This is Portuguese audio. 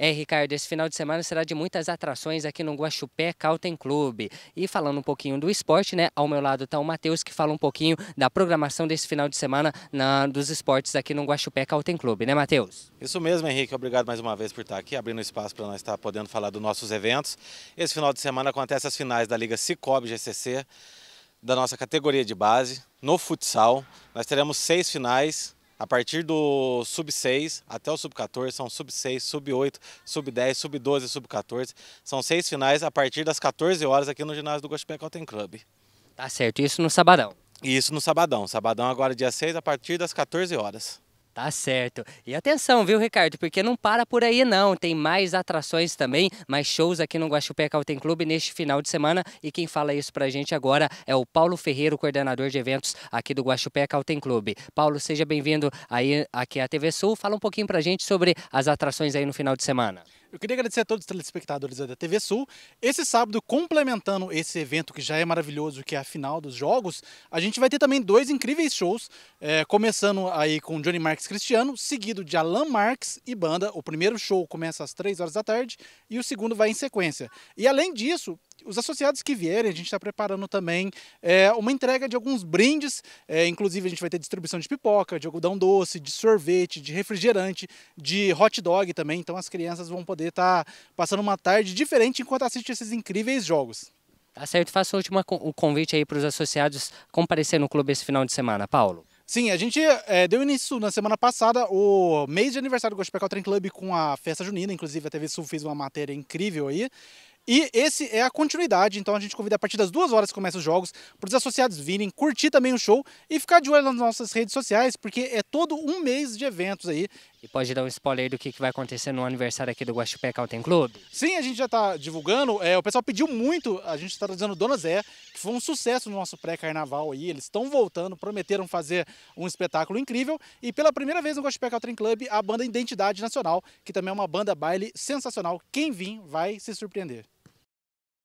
É, Ricardo, esse final de semana será de muitas atrações aqui no Guaxupé Calten Clube. E falando um pouquinho do esporte, né? Ao meu lado está o Matheus, que fala um pouquinho da programação desse final de semana na, dos esportes aqui no Guaxupé Calten Clube, né, Matheus? Isso mesmo, Henrique. Obrigado mais uma vez por estar aqui, abrindo espaço para nós estar podendo falar dos nossos eventos. Esse final de semana acontece as finais da Liga Cicobi GCC, da nossa categoria de base, no futsal. Nós teremos seis finais, a partir do sub-6 até o sub-14, são sub-6, sub-8, sub-10, sub-12 e sub-14. São seis finais a partir das 14 horas aqui no ginásio do Gospel Cotton Club. Tá certo, isso no sabadão. Isso no sabadão. Sabadão agora dia 6 a partir das 14 horas. Tá certo. E atenção, viu, Ricardo? Porque não para por aí, não. Tem mais atrações também, mais shows aqui no Guaxupé Calten Clube neste final de semana. E quem fala isso pra gente agora é o Paulo Ferreiro, coordenador de eventos aqui do Guaxupé Calten Clube. Paulo, seja bem-vindo aí aqui à TV Sul. Fala um pouquinho pra gente sobre as atrações aí no final de semana. Eu queria agradecer a todos os telespectadores da TV Sul. Esse sábado, complementando esse evento que já é maravilhoso, que é a final dos jogos, a gente vai ter também dois incríveis shows, é, começando aí com Johnny Marques Cristiano, seguido de Alan Marques e banda. O primeiro show começa às 3 horas da tarde e o segundo vai em sequência. E além disso, os associados que vierem, a gente está preparando também é, uma entrega de alguns brindes, é, inclusive a gente vai ter distribuição de pipoca, de algodão doce, de sorvete, de refrigerante, de hot dog também, então as crianças vão poder estar tá passando uma tarde diferente enquanto assistem esses incríveis jogos. Tá certo, faça o último convite aí para os associados comparecer no clube esse final de semana, Paulo. Sim, a gente é, deu início na semana passada o mês de aniversário do Gospel Train Club com a festa junina, inclusive a TV Sul fez uma matéria incrível aí. E esse é a continuidade, então a gente convida a partir das duas horas que começam os jogos, para os associados virem, curtir também o show e ficar de olho nas nossas redes sociais, porque é todo um mês de eventos aí. E pode dar um spoiler do que vai acontecer no aniversário aqui do Guaxupé Calten Club? Sim, a gente já está divulgando, é, o pessoal pediu muito, a gente está trazendo Dona Zé, que foi um sucesso no nosso pré-carnaval aí, eles estão voltando, prometeram fazer um espetáculo incrível, e pela primeira vez no Guaxupé Calten Club, a banda Identidade Nacional, que também é uma banda baile sensacional, quem vir vai se surpreender.